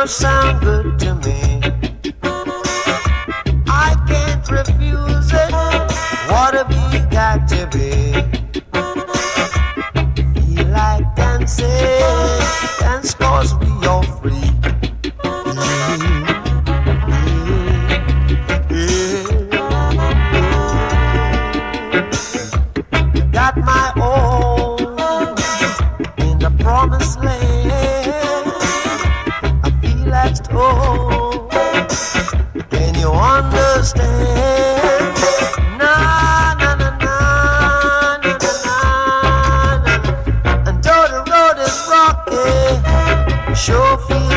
sure sound good to me. I can't refuse it. What have you got to be? Can you understand? Na. And though the road is rocky, sure.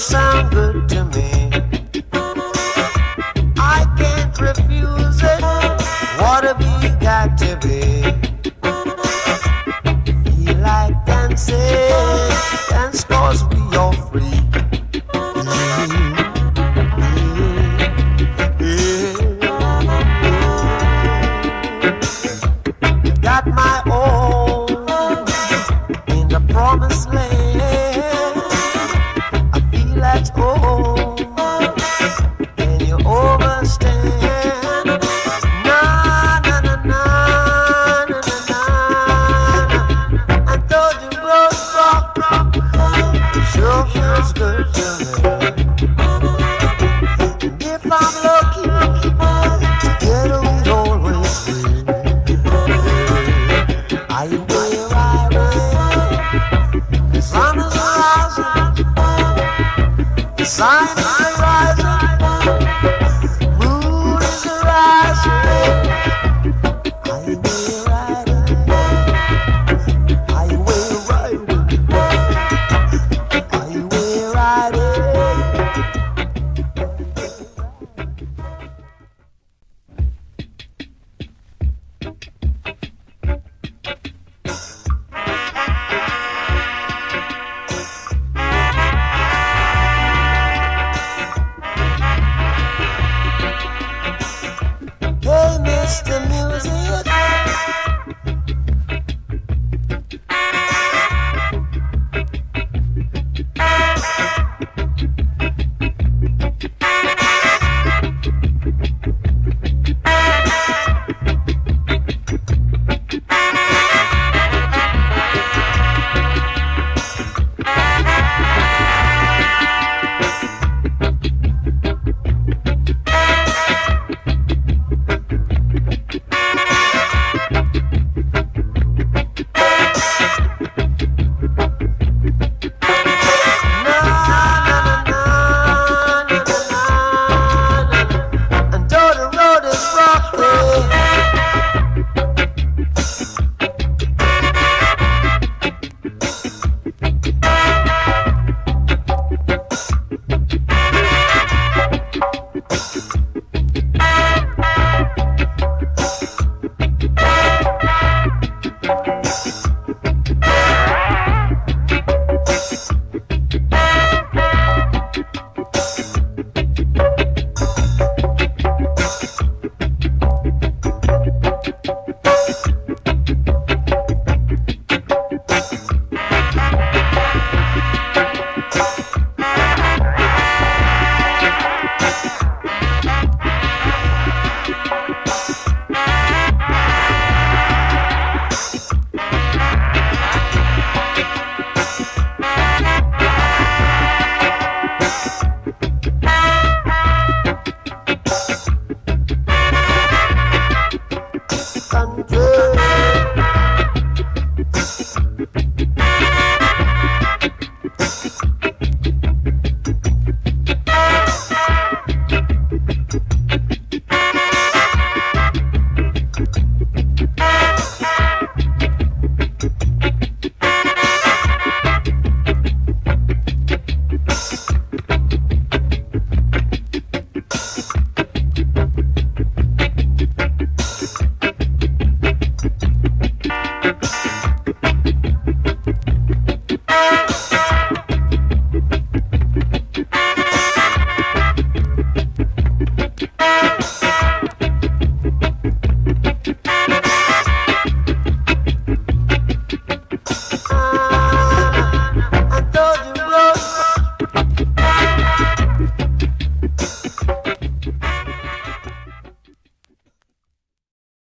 sound good to me. I can't refuse it. What have you got to be? Sign